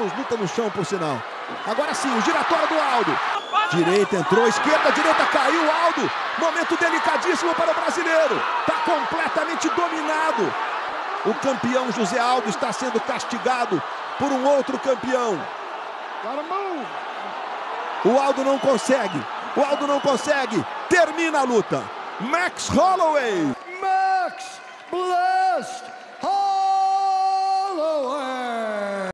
Luta no chão, por sinal. Agora sim, o giratório do Aldo. Direita entrou, esquerda, direita caiu. Aldo, momento delicadíssimo para o brasileiro. Está completamente dominado. O campeão José Aldo está sendo castigado por um outro campeão. O Aldo não consegue. O Aldo não consegue. Termina a luta. Max Holloway.